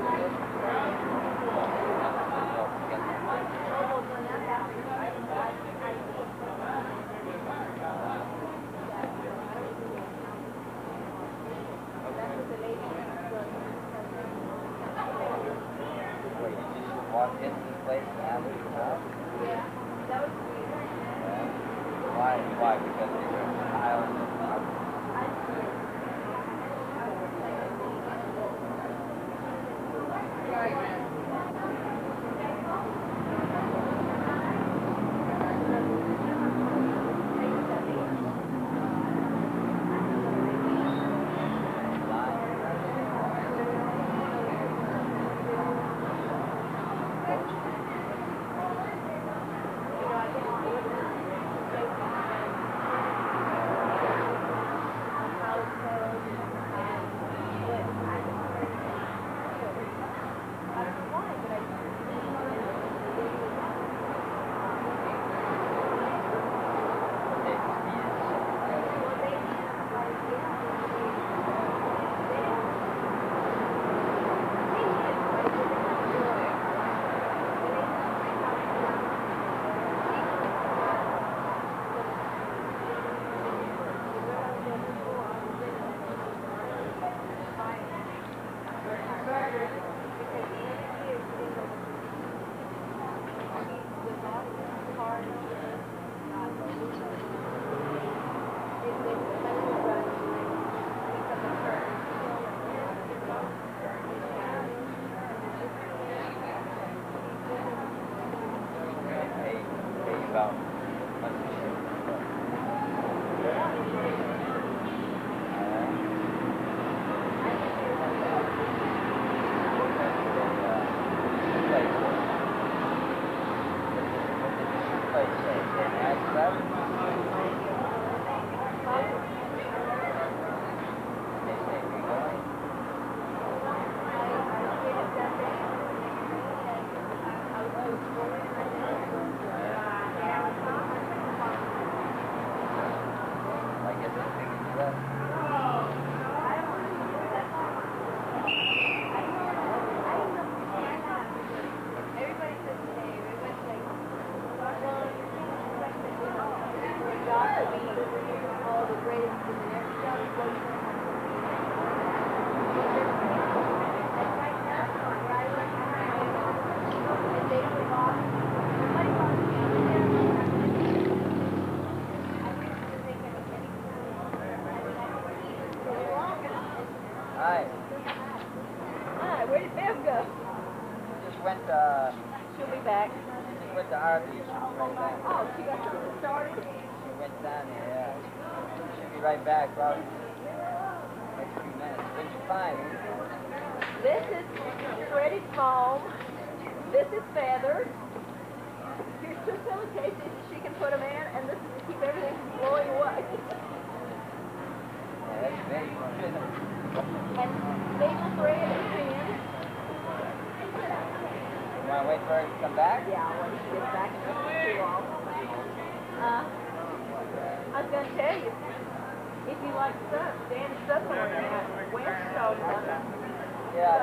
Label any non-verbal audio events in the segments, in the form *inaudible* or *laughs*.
walked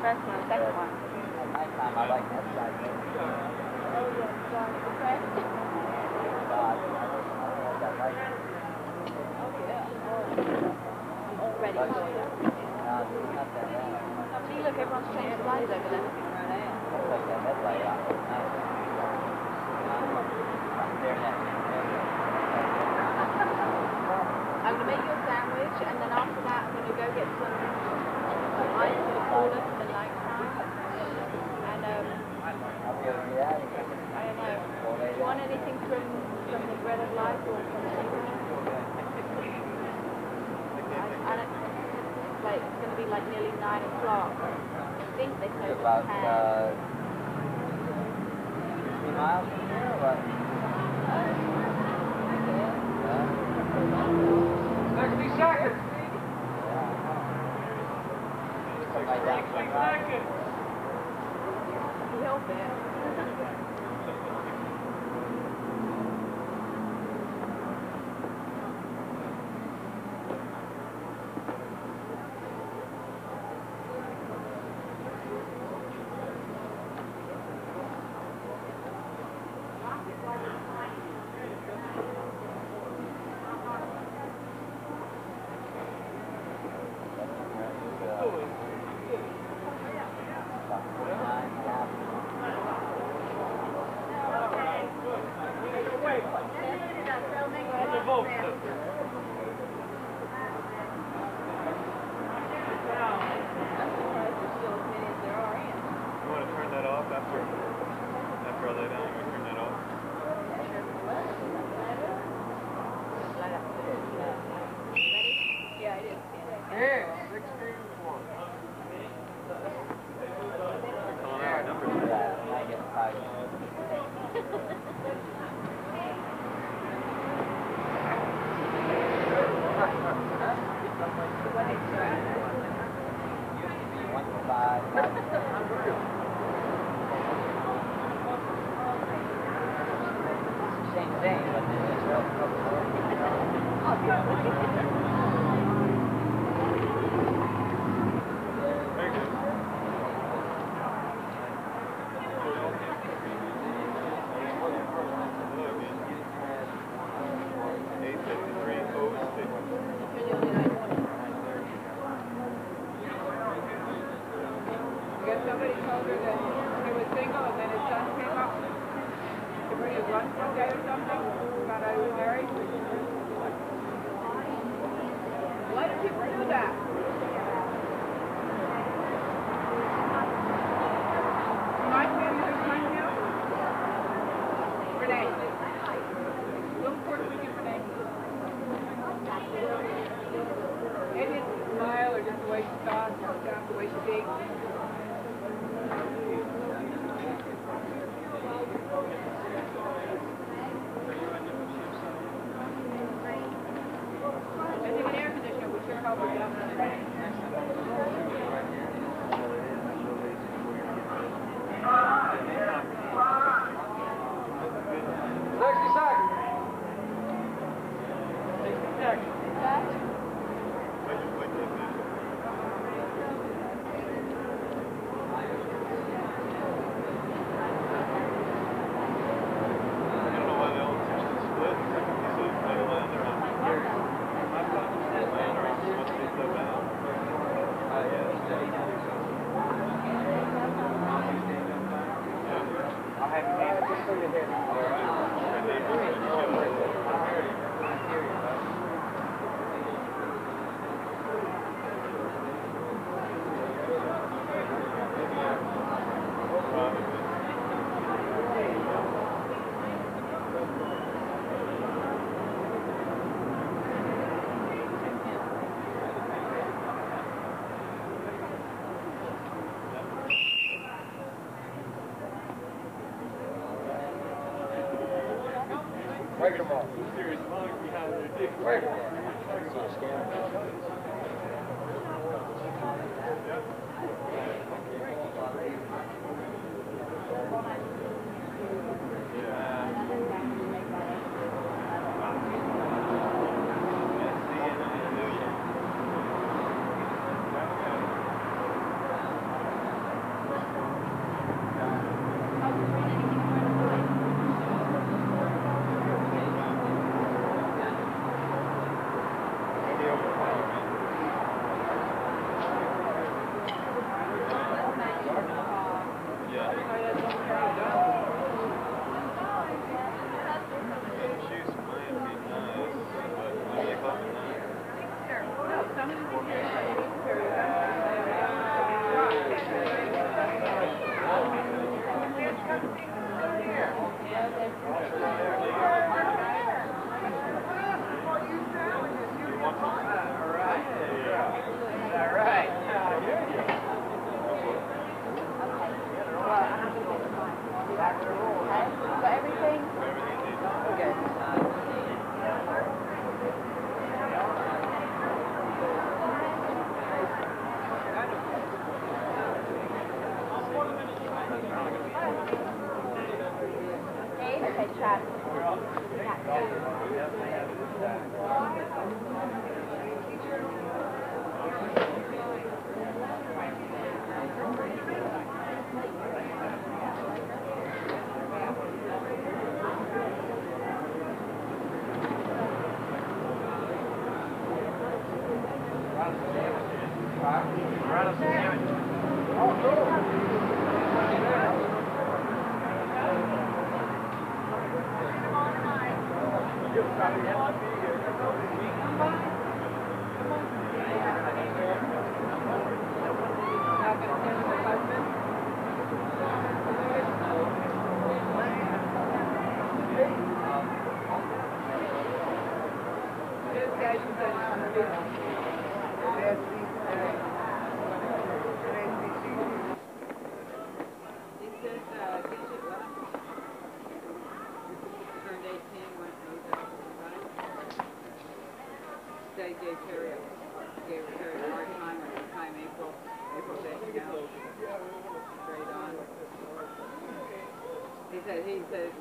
First one, second one. Last time I like that side. Oh, yeah, Ready look, everyone's over there. I'm going to make you a sandwich, and then after that, I'm going to go get some... anything from, from the bread of life or from I, like it's going to be like nearly nine o'clock. I think they close about uh, Three miles from here, or what? Seconds. Like that. Sixty seconds. Help it. lunch one day or people do that? he said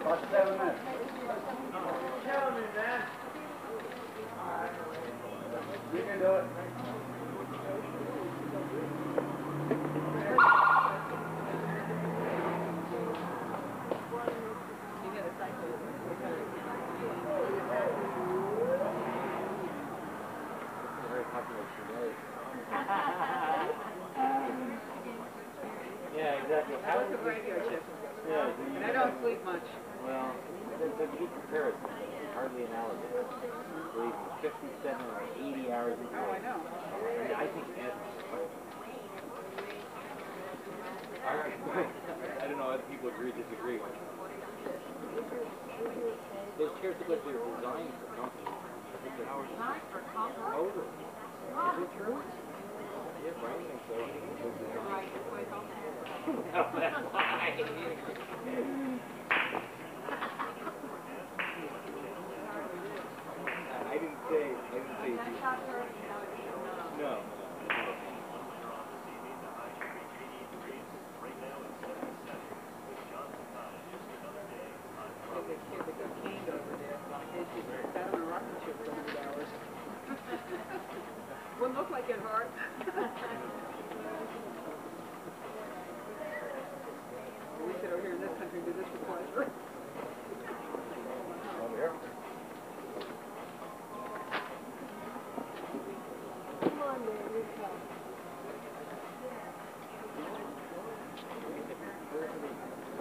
About seven minutes. You can do it. Very popular today. Yeah, exactly. How Lots of radio shift. Yeah, And I don't sleep much. Well, there's a good hardly analogous. Believe me, fifty-seven or eighty hours a Oh, I day. know. I think Ed. I don't know if people agree or disagree. Those chairs look like they were designed for companies. I think they're Over. Oh. Is it true? Yeah, Brian thinks so. I think *laughs* *laughs* it designed. No, that's why. I didn't say, I didn't say. you- No, no. There's a kid that got caned over there. And she sat on a rocket ship for 100 hours. Wouldn't look like it hard. We sit over here in this country and do this for pleasure. Over here.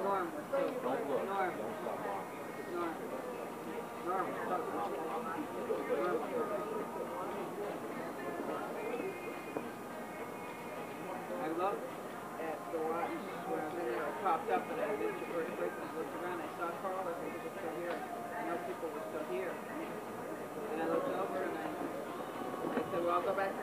Norm was so, Don't look. Norm, Don't stop walking. Norm. Norm was so, Norm was so. I looked at the watch when I was in there, it popped up and I did your first break and I looked around, I saw Carl, I think he was still here. I know people were still here. And I looked over and I, I said, well, I'll go back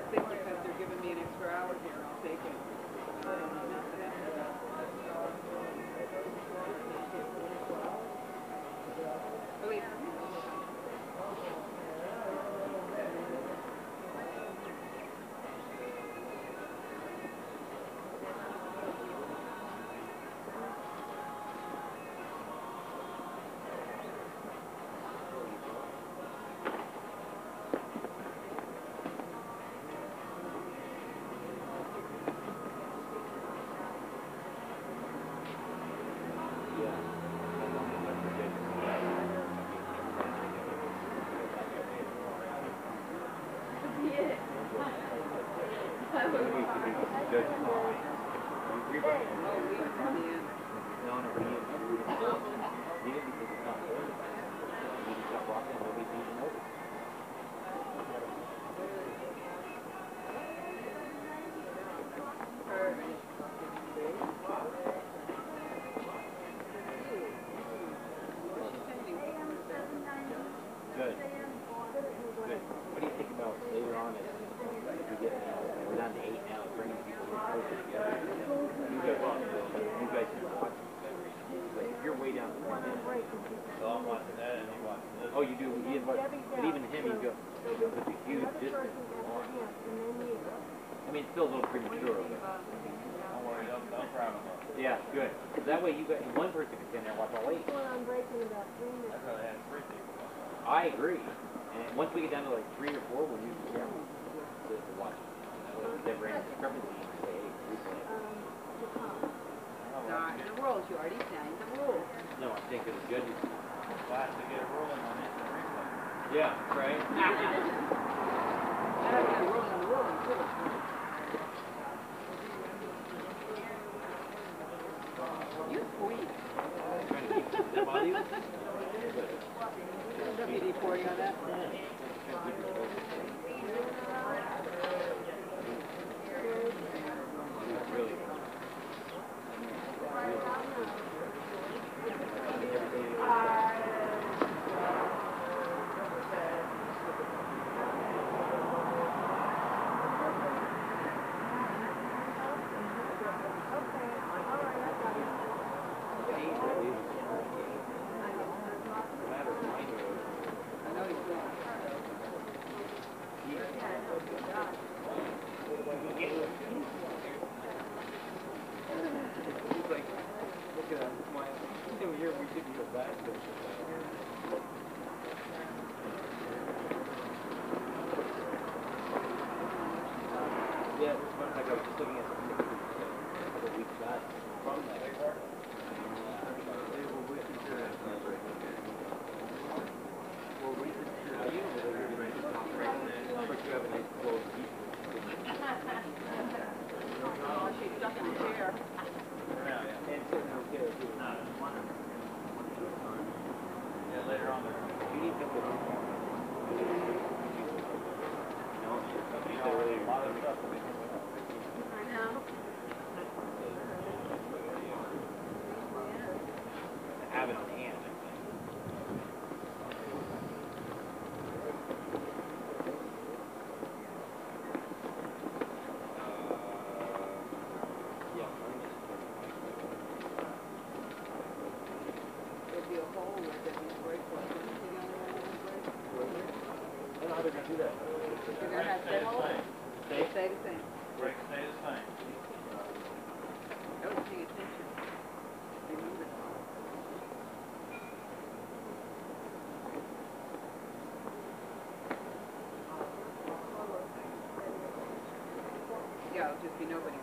good. That way you got, one person can stand there and watch all eight. I'd rather have three people. I agree. And once we get down to like three or four, we'll use the camera to, to watch. They bring discrepancy and say, hey, we play. Not in the rules, you already signed the rules. No, I think it's good. Fast to get a ruling on it. Yeah, right? And *laughs* I got a ruling on the ruling too. you nobody.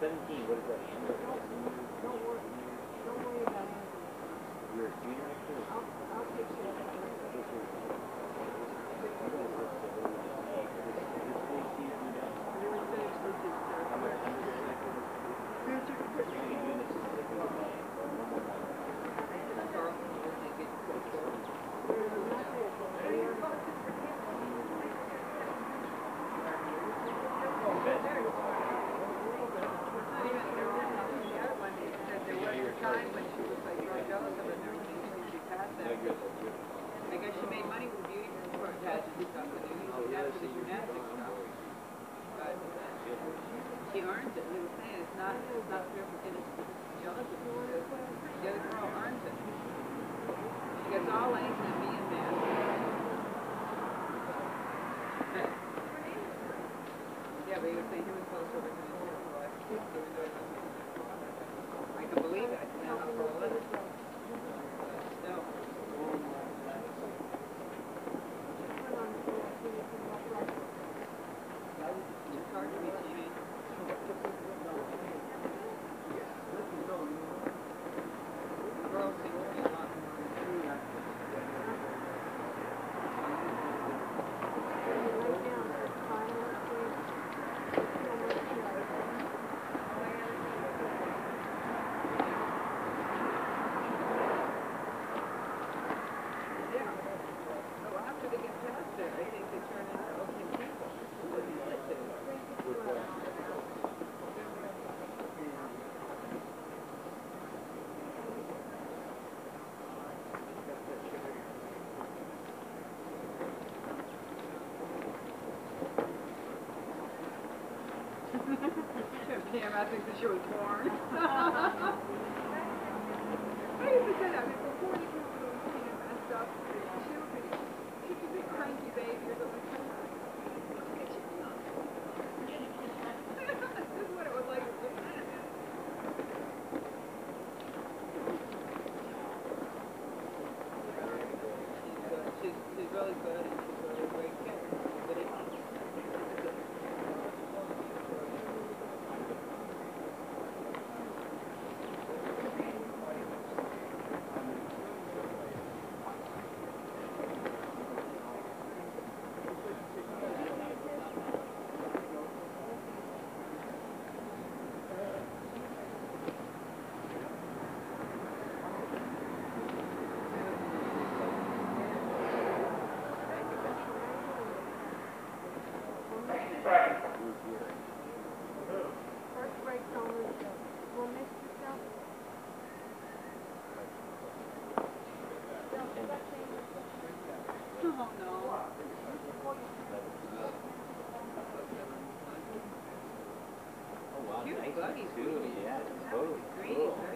Seventeen, what is that? You're a junior? Ja, maar het is een. buggies. Totally, yeah, totally. Cool.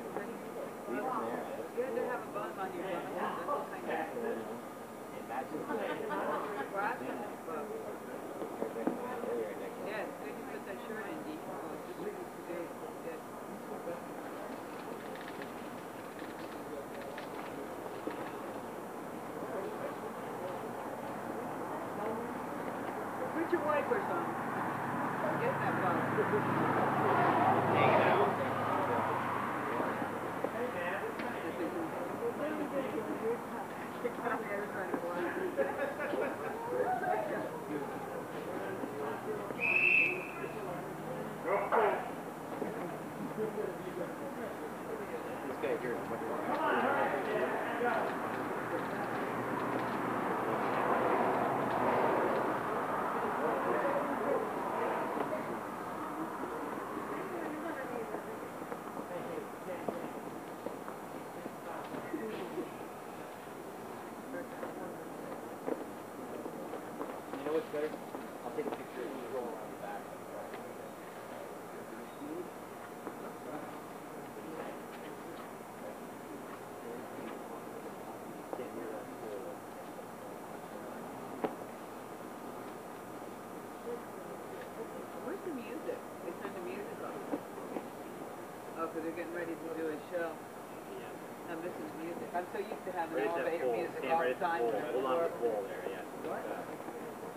they're getting ready to do a show. Yeah. And this is music. I'm so used to having all the music all the time. Hold on to the wall there, yeah.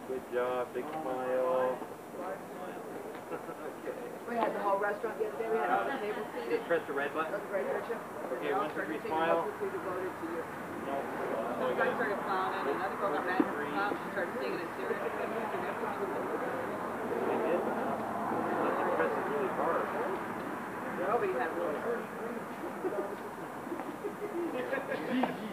Good job, big oh, smile. We had the whole restaurant yesterday. We had all the tables seated. Just press the red button. Okay, one, two, three, smile. No. So guy started clowning, and other girl got mad at her clown. She started singing a serious. Nobody had really. *laughs*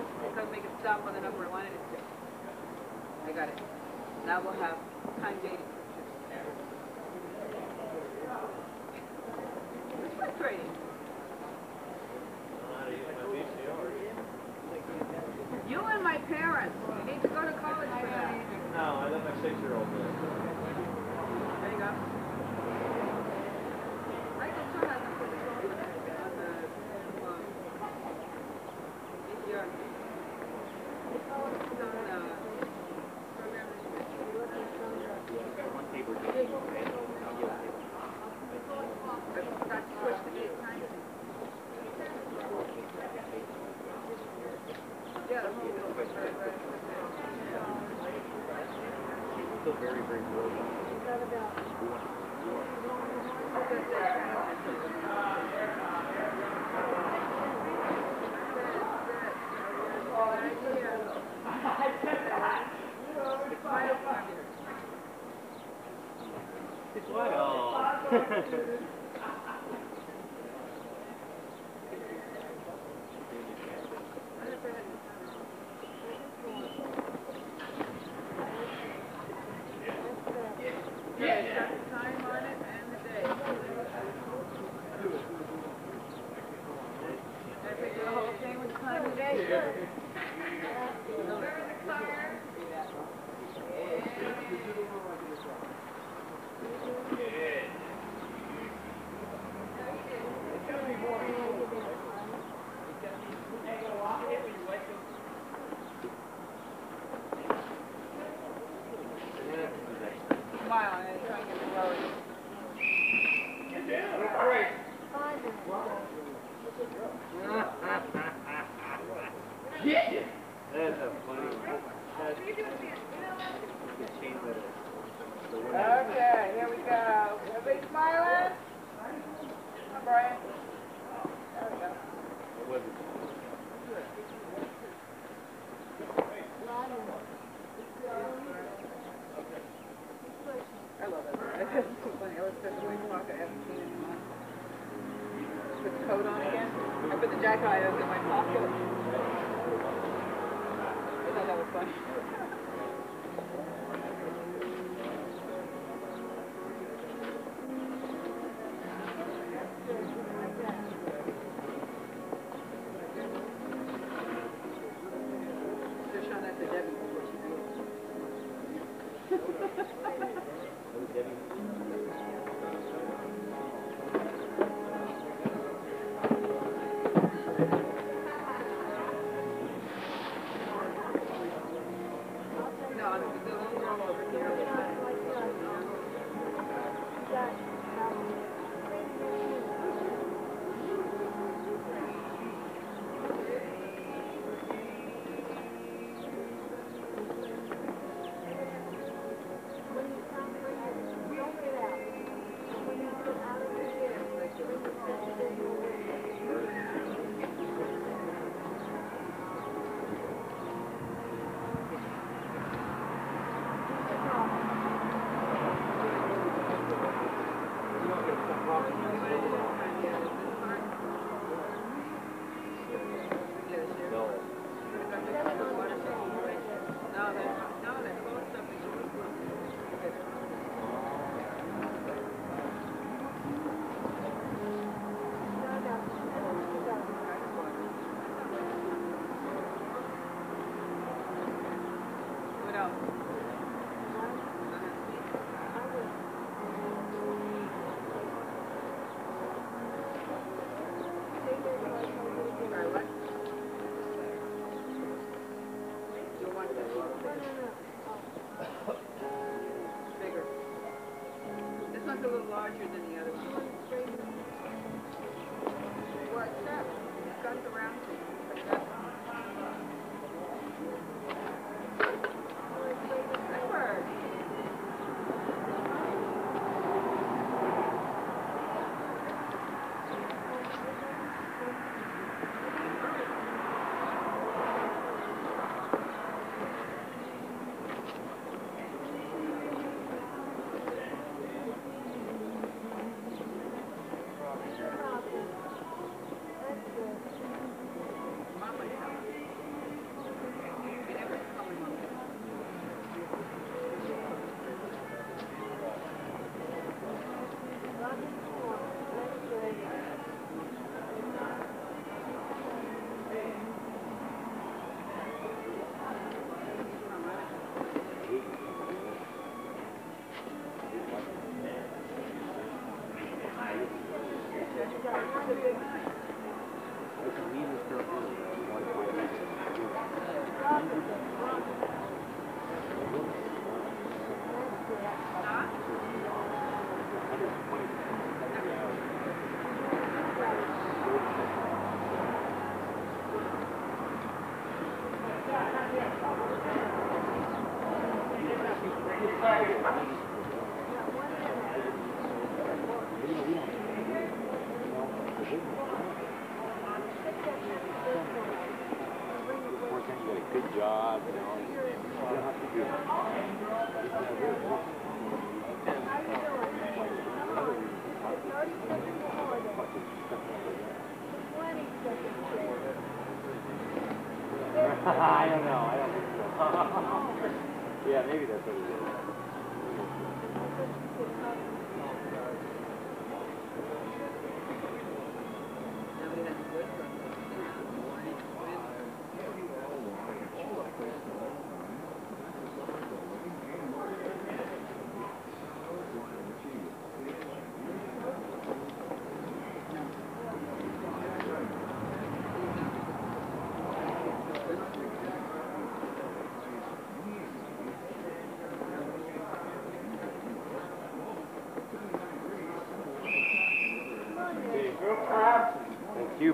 left because make it stop on the number I wanted it to. I got it. Now we'll have conjugated. 你坐下。哦。越来越多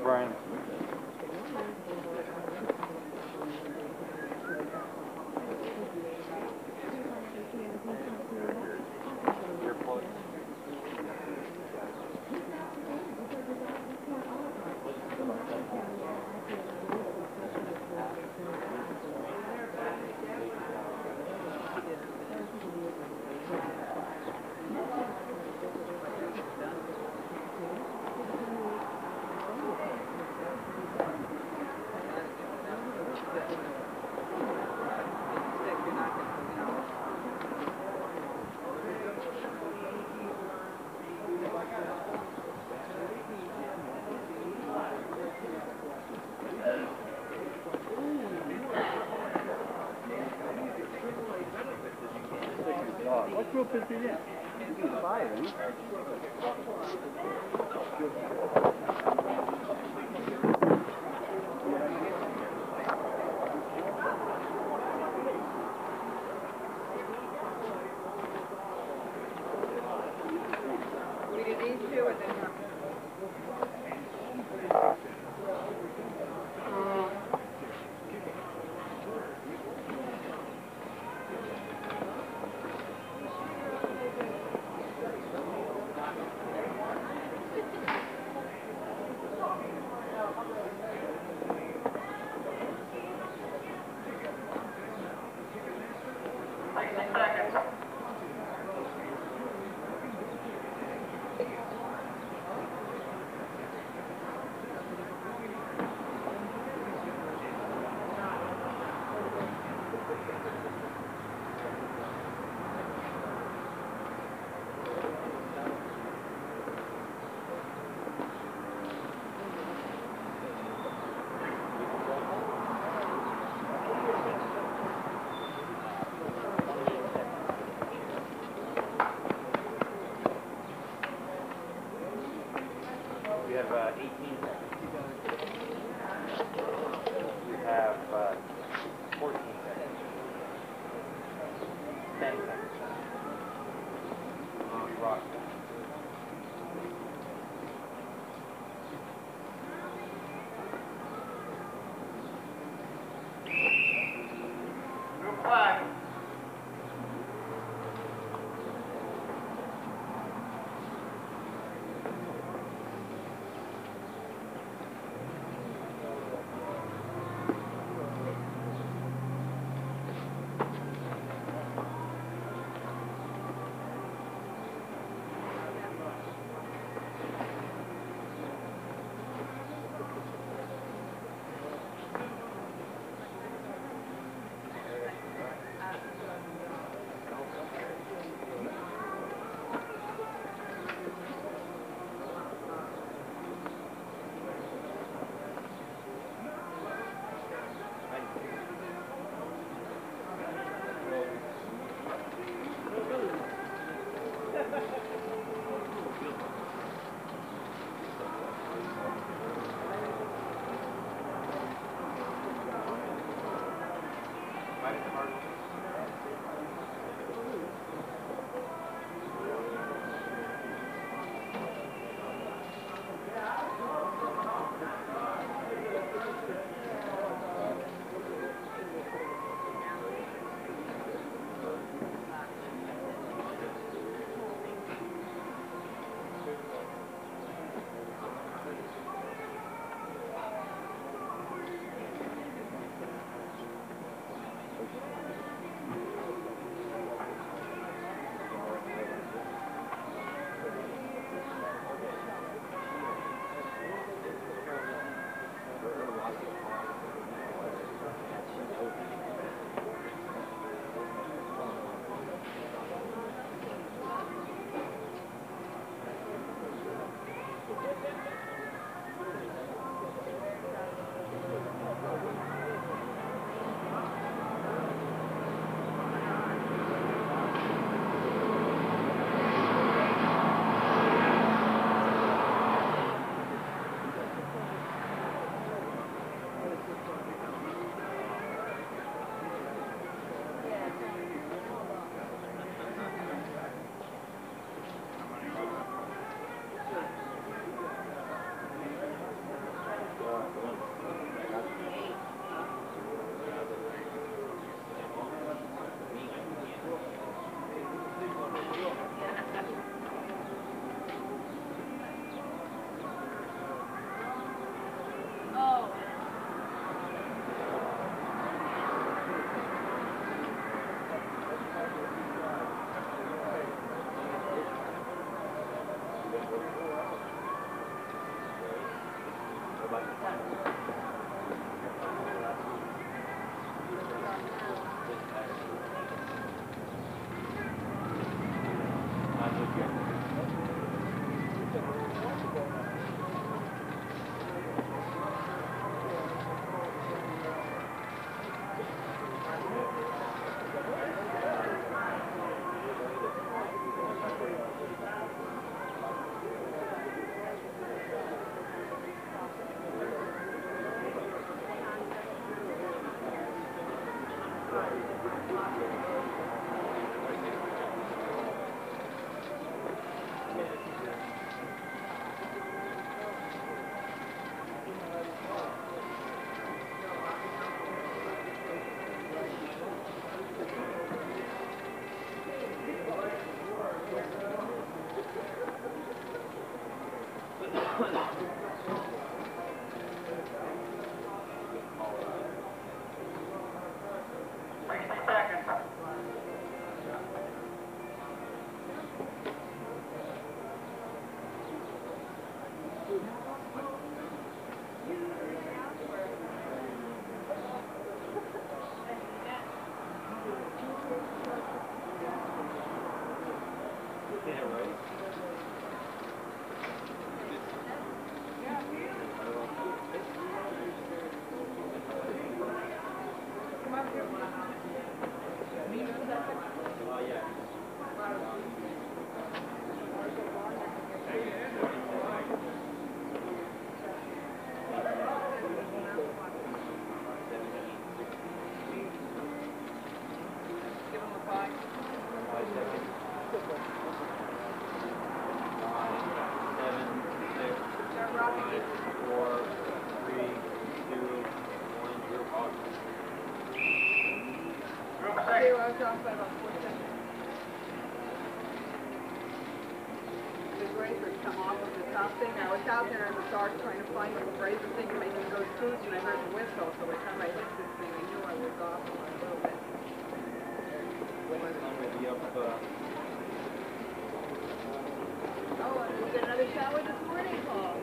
Brian. What group Well, I was off by about four seconds. The grazers come off of the top thing. I was out there in the dark trying to find the grazer thing to make it go smooth, and I heard the whistle, so by the time I hit this thing, I knew I was off a little bit. Sun will be up, uh, Oh, we get another shower this morning, Paul.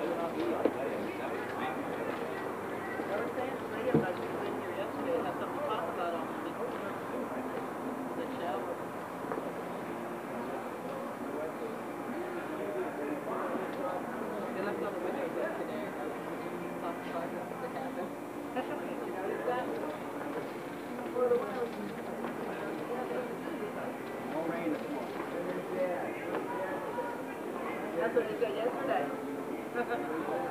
better not be like that. That was great. I was saying to Leah, I was in here yesterday, had something to talk about on the, the shower. They left all the windows yesterday, I was talking about what happened. You notice that? No rain this morning. That's what he said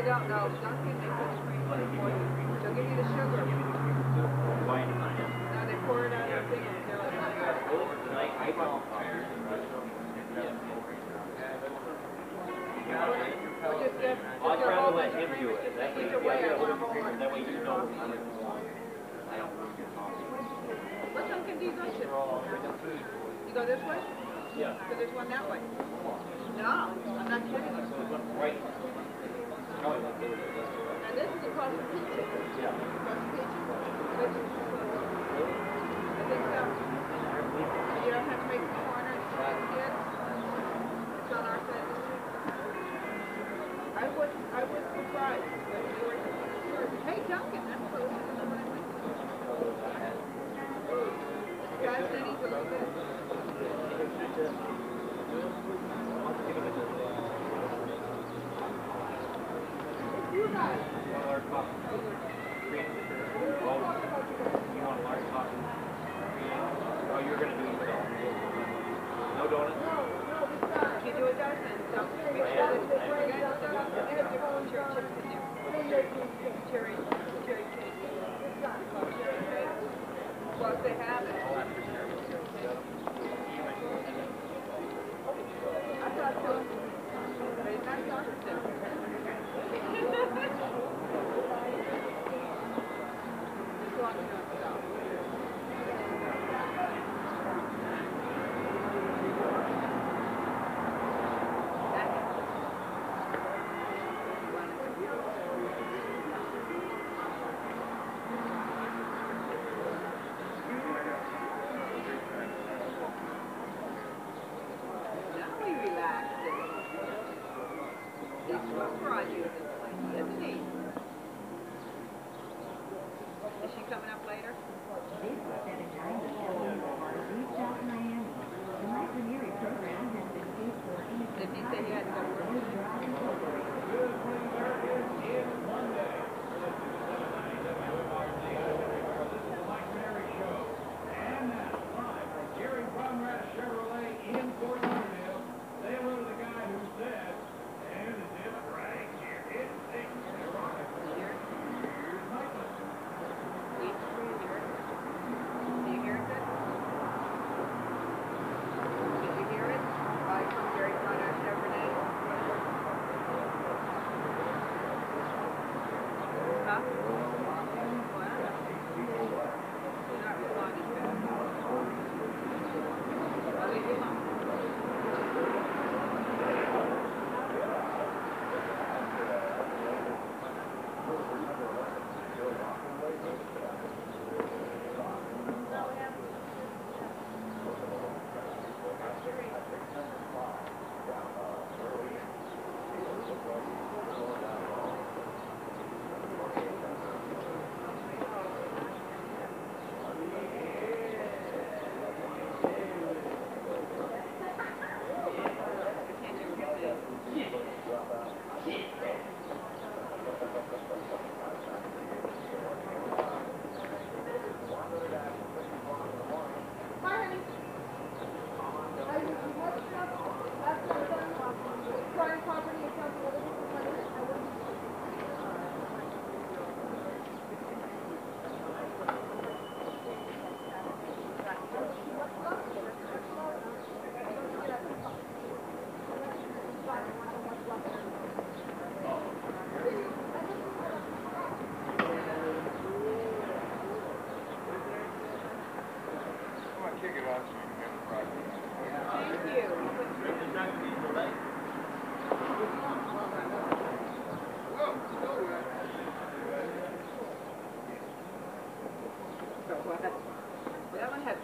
they don't know, Dunkin' they put cream for you. They'll give you the sugar. Now they pour it out of thing and they're like, oh I'd rather let him do it. That way, yeah, yeah, that way you know. I don't want your coffee. Which one can these? You go this way? Yeah. Because there's one that way. No, I'm not kidding. So right. And this is across the kitchen. Yeah. Across the. I think so.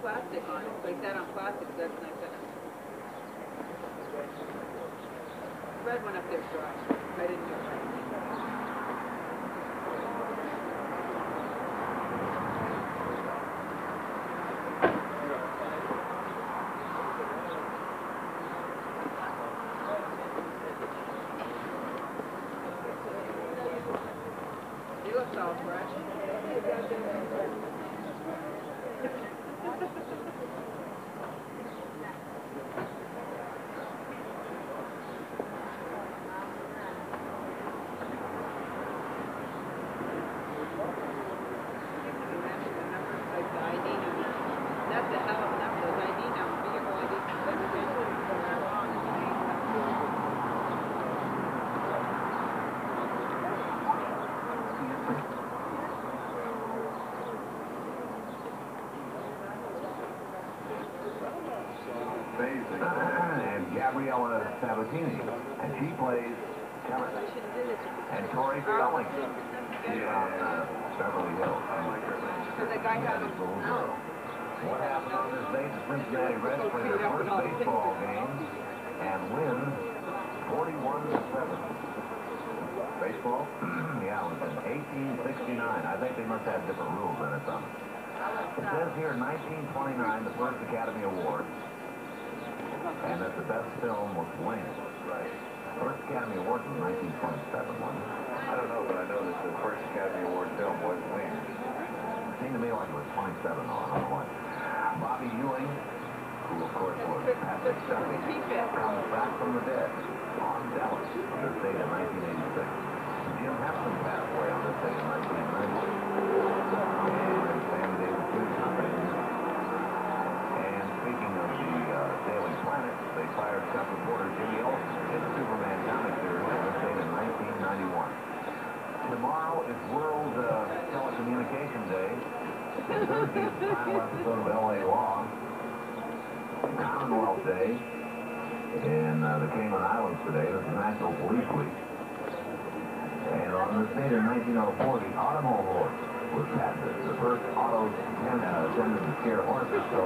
Plastic on it, like that on plastic, that's not gonna. Red one up there's dry. I didn't do it right. He looks all. Like the ID number. That's a hell of a number, those ID numbers, vehicle ID, registration, they're long, it's amazing. Basic. And Gabriela Sabatini, and she plays tennis. And Tori Spelling, on uh, Beverly Hills. What happened on this day? The Cincinnati Reds play their first baseball game and win 41 to 7. Baseball? *clears throat* yeah, it was in 1869. I think they must have different rules in it, something. It says here, 1929, the first Academy Award, and that the best film was Wings. Right. First Academy Award was 1927, wasn't? I don't know, but I know that the first Academy Award film was Wings. It seemed to me like it was 27, though. I why. Bobby Ewing, who of course was Patrick Duffy, comes back from the dead on Dallas on this date in 1986. Jim Heflin passed away on this date in 1990. And Sammy Davis Jr. And speaking of the uh, Daily Planet, they fired Chuck reporter Jimmy Olsen in the Superman comic series date in 1991. Tomorrow is World uh, Telecommunication Day. Thursday is the final episode of L.A. Law. Commonwealth Day in uh, the Cayman Islands today. This is National Police Week. And on this date in 1904, the automobile horse was patented. The first auto ten, uh, tended to scare horses, so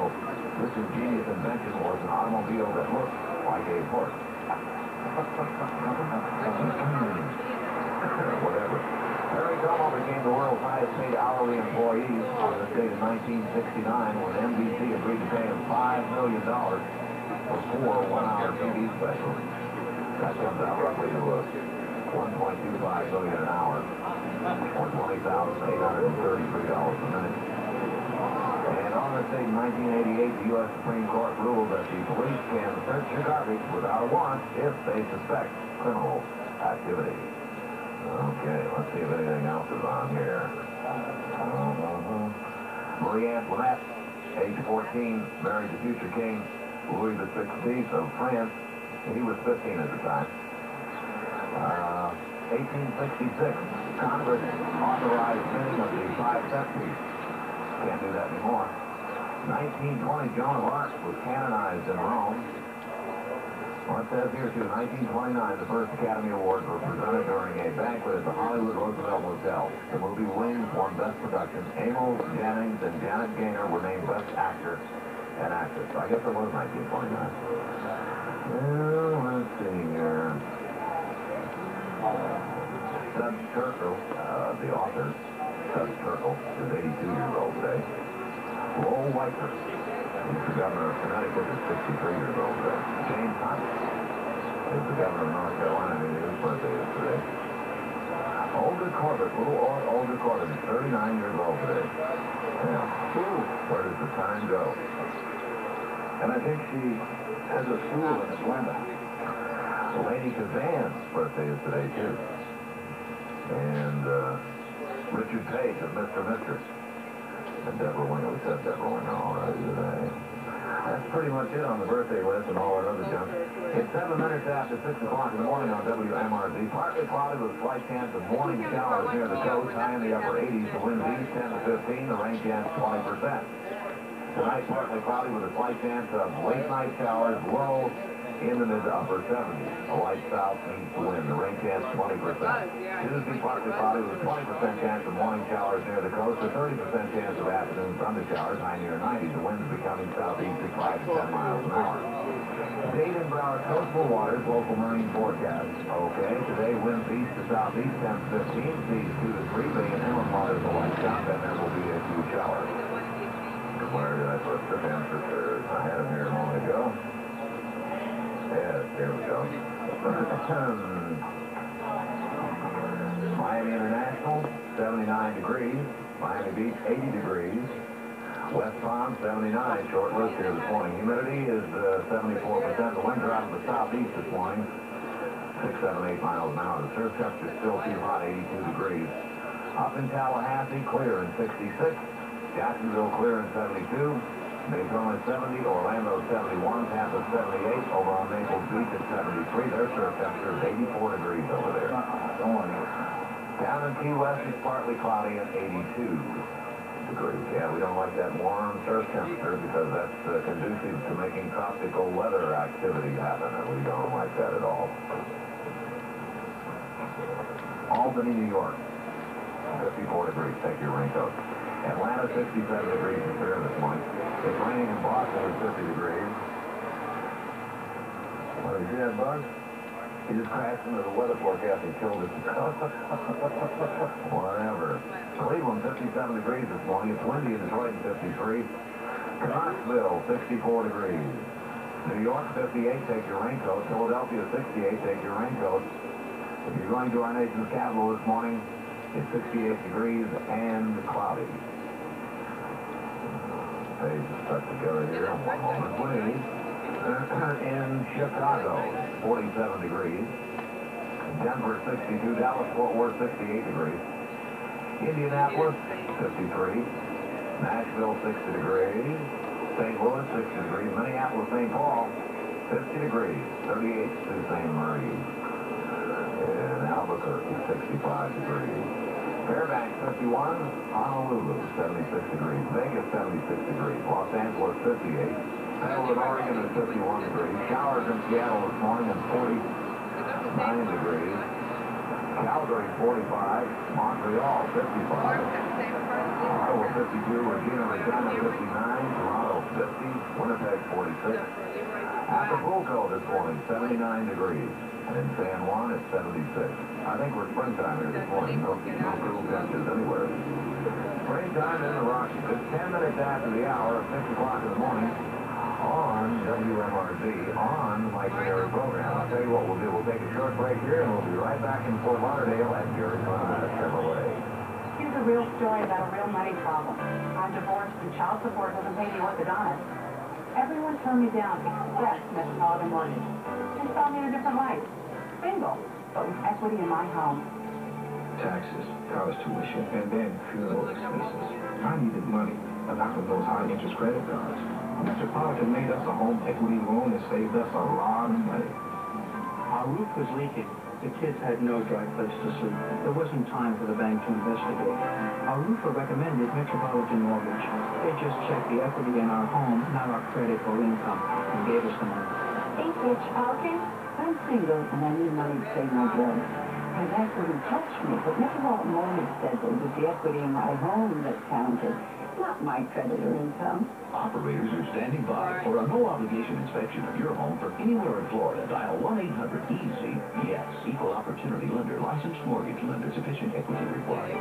this ingenious invention was an automobile that looked like a horse. Whatever. Perry Como became the world's highest paid hourly employee on this date in 1969 when NBC agreed to pay him $5 million for four one-hour TV specials. That comes out roughly to uh, 1.25 million an hour, or $20,833 a minute. And on this date 1988, the U.S. Supreme Court ruled that the police can search your garbage without a warrant if they suspect criminal activity. Okay, let's see if anything else is on here. Uh-huh. Marie Antoinette, age 14, married the future king Louis XVI of France. He was 15 at the time. Uh, 1866, Congress authorized minting of the five cent piece. Can't do that anymore. 1920, Joan of Arc was canonized in Rome. Well, it says here, too, 1929, the first Academy Awards were presented during a banquet at the Hollywood Roosevelt Hotel. The movie Wings won Best Production. Emil Jannings and Janet Gaynor were named Best Actor and Actress. I guess it was 1929. Well, let's see here. Terkel, uh, the author, Studs Terkel, is 82 years old today. Lowell Weicker, he's the governor of Connecticut, is 63 years old today. James Hunt is the governor of North Carolina, his birthday is today. Olga Korbut, little Ol- Olga Korbut, is 39 years old today. Ooh, where does the time go? And I think she has a school in Atlanta. Lainie Kazan's birthday is today, too. And uh, Richard Page of Mr. Mister. And Debra Winger. We said Debra Winger already today. That's pretty much it on the birthday list and all that other junk. It's seven minutes after 6 o'clock in the morning on WMRZ. Partly cloudy with a slight chance of morning showers near the coast, high in the upper 80s. The winds east 10 to 15, the rain chance 20%. Tonight, partly cloudy with a slight chance of late night showers, low in the mid to upper 70s. A light southeast wind, the rain chance 20%. Tuesday, partly cloudy with a 20% chance of morning showers near the coast, a 30% chance of afternoon thunder showers, high near 90. The winds becoming southeast at 5 to 10 miles an hour. Dade and Broward coastal waters, local marine forecast. Okay, today winds east to southeast 10 to 15, seas 2 to 3, bay and inland waters a light south, and there will be a few showers. Where did I put the temperatures? I had them here a moment ago. Yes, there we go. Miami International, 79 degrees. Miami Beach, 80 degrees. West Palm, 79. Short list here this morning. Humidity is uh, 74%. The winds are out of the southeast this morning. 6, 7, 8 miles an hour. The surf temperature is still too hot, 82 degrees. Up in Tallahassee, clear in 66. Jacksonville, clear in 72. Daytona 70, Orlando 71, Tampa 78, over on Naples Beach at 73. Their surf temperature is 84 degrees over there. Down in Key West, it's partly cloudy at 82 degrees. Yeah, we don't like that warm surf temperature because that's uh, conducive to making tropical weather activity happen, and we don't like that at all. Albany, New York, 54 degrees. Take your raincoat. Atlanta, 67 degrees and clear this morning. It's raining in Boston at 50 degrees. What, did you bug? He just crashed into the weather forecast and killed it. *laughs* Whatever. Cleveland, 57 degrees this morning. It's windy in Detroit at 53. Knoxville, 64 degrees. New York, 58. Take your raincoat. Philadelphia, 68. Take your raincoat. If you're going to our nation's capital this morning, it's 68 degrees and cloudy. Page is stuck together here. One moment, please. In Chicago, 47 degrees. Denver, 62. Dallas, Fort Worth, 68 degrees. Indianapolis, 53. Nashville, 60 degrees. St. Louis, 60 degrees. Minneapolis, St. Paul, 50 degrees. 38 Sault Ste. Marie. And Albuquerque, 65 degrees. Fairbanks, 51. Honolulu, 76 degrees. Vegas, 76 degrees. Los Angeles, 58. Portland, Oregon is 51 degrees. Showers in Seattle this morning and 49 degrees. Calgary, 45. Montreal, 55. Ottawa, 52. Regina, Regina, 59. Toronto, 50. Winnipeg, 46. Acapulco this morning, 79 degrees. And in San Juan, it's 76. I think we're springtime here this morning. No, no cool temperatures anywhere. Springtime in the Rockies. It's 10 minutes after the hour of 6 o'clock in the morning on WMRZ on the Mike Mary program. I'll tell you what we'll do. We'll take a short break here and we'll be right back in Fort Lauderdale at Gary Conrad Chevrolet. Here's a real story about a real money problem. I'm divorced and child support doesn't pay me orthodontist. Everyone turned me down except Metropolitan Mortgage. They saw me in a different light. Single, but with equity in my home. taxes, college tuition, and then funeral expenses. I needed money, but not from those high-interest credit cards. Metropolitan made us a home equity loan and saved us a lot of money. Our roof was leaking. The kids had no dry place to sleep. There wasn't time for the bank to investigate. Our roofer recommended Metropolitan Mortgage. They just checked the equity in our home, not our credit or income, and gave us the money. Ain't rich talking? I'm single and I need money to pay my bills. My bank wouldn't touch me, but Metropolitan Mortgage said it was the equity in my home that counted, not my credit or income. Operators are standing by for a no-obligation inspection of your home from anywhere in Florida. Dial 1-800-EASY. Yes, equal opportunity lender, licensed mortgage lender, sufficient equity required.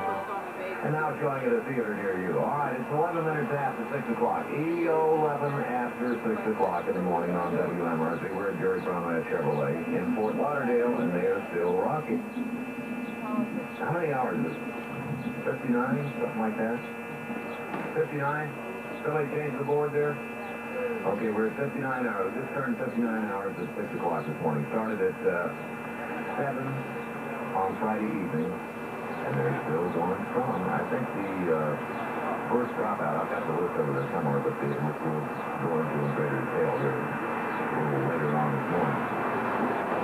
And now showing at a theater near you. All right, it's 11 minutes after 6 o'clock. E11 after 6 o'clock in the morning on WMRZ. We're at Jerry Brownway Chevrolet in Fort Lauderdale, and they are still rocking. How many hours is it? 59, something like that? 59? Somebody change the board there? Okay, we're at 59 hours. Just turned 59 hours at 6 o'clock this morning. Started at uh, 7 on Friday evening, and they're still going strong. I think the uh, first dropout, I've got the list over there somewhere, but the, we'll go into in greater detail here a little later on this morning.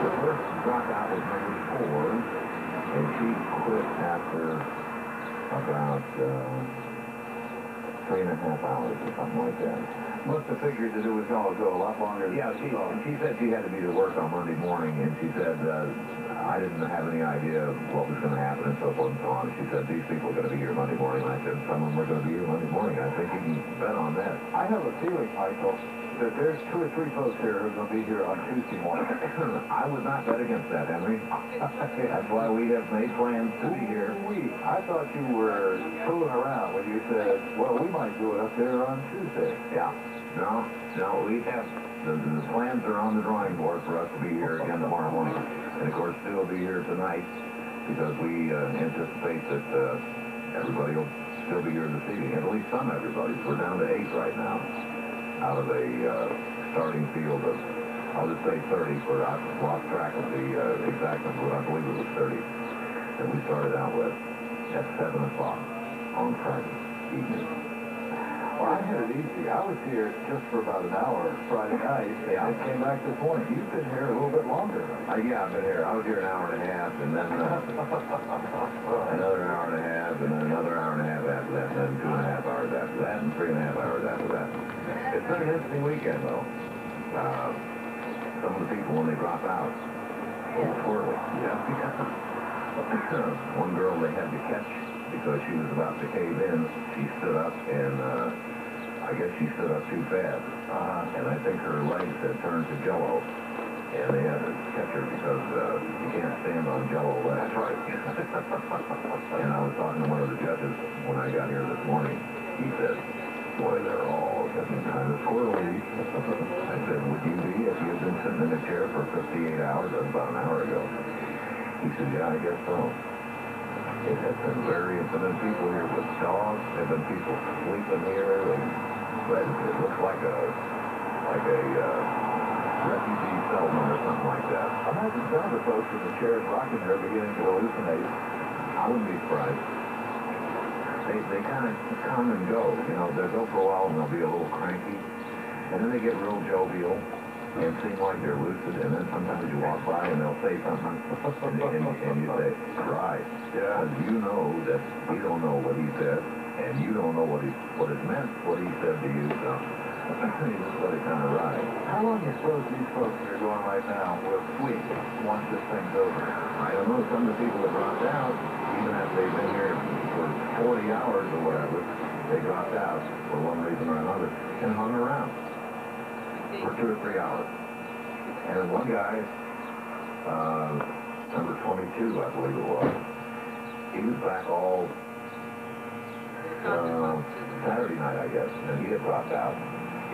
The first dropout was number four, and she quit after about... Uh, three and a half hours or something like that. Must have figured that it was going to go a lot longer than Yeah, she, she said she had to be to work on Monday morning, and she said, uh, I didn't have any idea what was going to happen and so forth and so on. She said, these people are going to be here Monday morning. I said, some of them are going to be here Monday morning. I think you can bet on that. I have a feeling, Michael, that there's two or three folks here who are going to be here on Tuesday morning. *laughs* I would not bet against that, Henry. *laughs* That's why we have made plans to be here. We, I thought you were fooling around when you said, well, we might do it up there on Tuesday. Yeah. No, no, we have, the, the plans are on the drawing board for us to be here again tomorrow morning. And of course, still be here tonight because we uh, anticipate that uh, everybody will still be here this evening. At least some everybody. We're down to eight right now out of a uh, starting field of, I'll just say 30 for, I've lost track of the uh, exact number, but I believe it was 30 that we started out with at 7 o'clock on Friday evening. Well, I had it easy. I was here just for about an hour Friday night, Yeah. and came back this morning. You've been here a little bit longer. Uh, yeah, I've been here. I was here an hour and a half, and then uh, *laughs* another hour and a half, and then another hour and a half after that, and then two and a half hours after that, and three and a half hours. It's been an interesting weekend, though. Uh, some of the people, when they drop out, a little squirrely. Yeah. *clears throat* One girl they had to catch because she was about to cave in. She stood up, and uh, I guess she stood up too fast. Uh, and I think her legs had turned to jello. And they had to catch her because uh, you can't stand on jello legs. That's right. *laughs* and I was talking to one of the judges when I got here this morning. He said, boy, they're all getting kind of squirrely. I said, would you be if you had been sitting in a chair for 58 hours? About an hour ago. He said, yeah, I guess so. It has been very, it's been people here with dogs, there have been people sleeping here, and it looks like a, like a, uh, refugee settlement or something like that. Imagine some of the folks in the chairs rocking there beginning to hallucinate. I wouldn't be surprised. They, they kind of come and go, you know, they'll go for a while and they'll be a little cranky, and then they get real jovial and seem like they're lucid, and then sometimes you walk by and they'll say something, and, and, and you say, right, Yeah. because you know that you don't know what he said, and you don't know what he, what it meant, what he said to you, so *laughs* you just let it kind of ride. How long do you suppose these folks that are going right now will sleep once this thing's over? I don't know, some of the people that dropped out, even after they've been here 40 hours or whatever, they dropped out for one reason or another and hung around for two or three hours. And one guy uh, number 22, I believe it was. He was back all uh, Saturday night, I guess, and he had dropped out.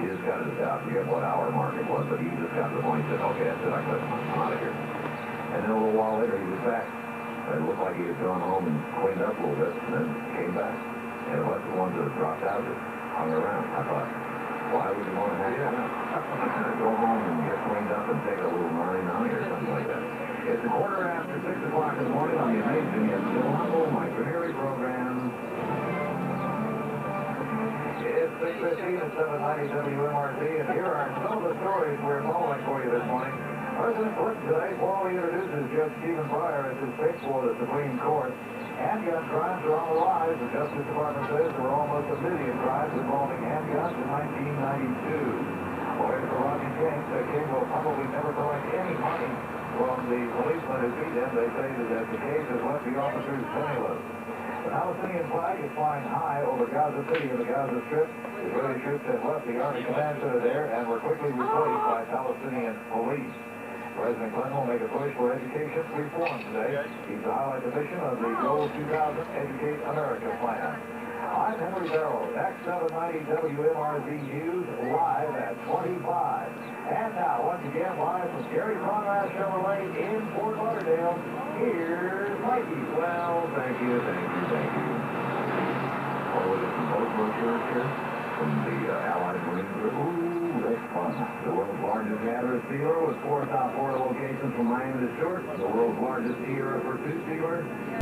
He just got his out, forget what hour mark it was, but he just got to the point, he said, okay, that's it, I I'm out of here. And then a little while later, he was back. It looked like he had gone home and cleaned up a little bit, and then came back. And it was the ones that dropped out that hung around. I thought, why would you want to around? *laughs* Go home and get cleaned up and take a little naughty naughty or something like that. It's a quarter after six o'clock in the morning on the amazing and still humble community program. It's six fifteen at seven ninety WMRZ, and here are some of the stories we're following for you this morning. President Clinton today formally introduces Judge Stephen Breyer as his pick for the Supreme Court. Handgun crimes are on the rise. The Justice Department says there were almost a million crimes involving handguns in 1992. Lawyers for Rodney King say King will probably never collect any money from the policemen who beat him. They say that the case has left the officers penniless. The Palestinian flag is flying high over Gaza City and the Gaza Strip. Israeli troops have left the Army Command Center there and were quickly replaced by Palestinian police. President Clinton will make a push for education reform today. He's to highlight the mission of the Goal 2000 Educate America plan. I'm Henry Barrow, X790 WMRZ News, live at 25. And now, once again, live from Gary Conrad Chevrolet in Fort Lauderdale, here's Mikey. Well, thank you, thank you, thank you. Oh, got some boat here The world's largest gatherer sealer with four top four locations from Miami to Short. The world's largest tea for two sealers.